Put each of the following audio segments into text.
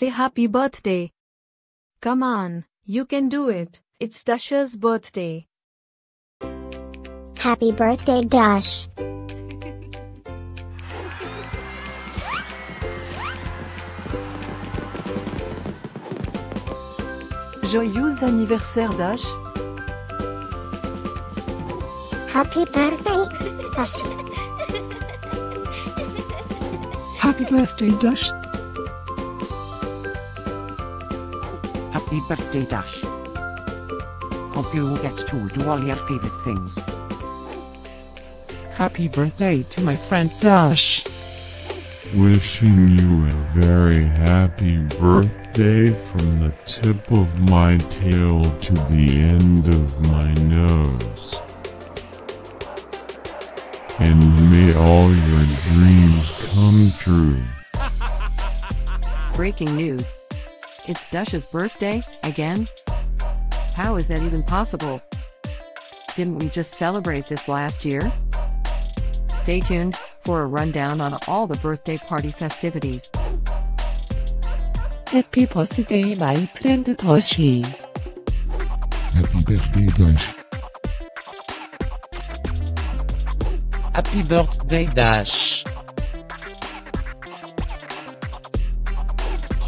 say happy birthday. Come on, you can do it. It's Dush's birthday. Happy birthday, Dush. Joyeux anniversaire Dush. Happy birthday, Dush. Happy birthday, Dush. Happy birthday, Dush. Hope you will get to do all your favorite things. Happy birthday to my friend Dush. Wishing you a very happy birthday from the tip of my tail to the end of my nose. And may all your dreams come true. Breaking news. It's Dush's birthday, again? How is that even possible? Didn't we just celebrate this last year? Stay tuned for a rundown on all the birthday party festivities. Happy birthday, my friend Dashi. Happy birthday, Dush. Happy birthday, Dush.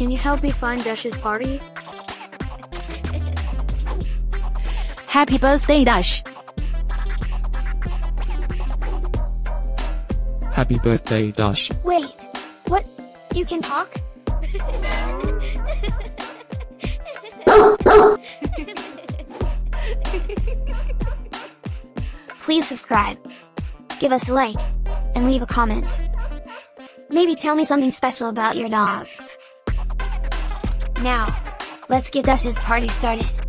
Can you help me find Dush's party? Happy birthday, Dush. Happy birthday, Dush. Wait, what? You can talk? Please subscribe, give us a like, and leave a comment. Maybe tell me something special about your dogs. Now, let's get Dush's party started.